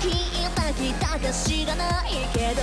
聞いた聞いたか知らないけど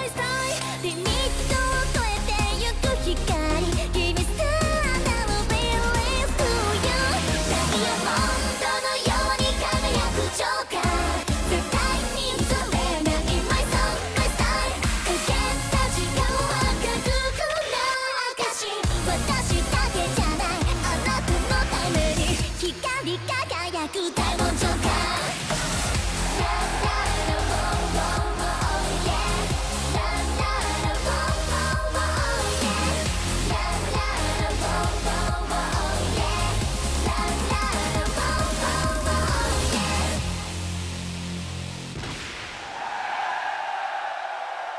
輝く大門上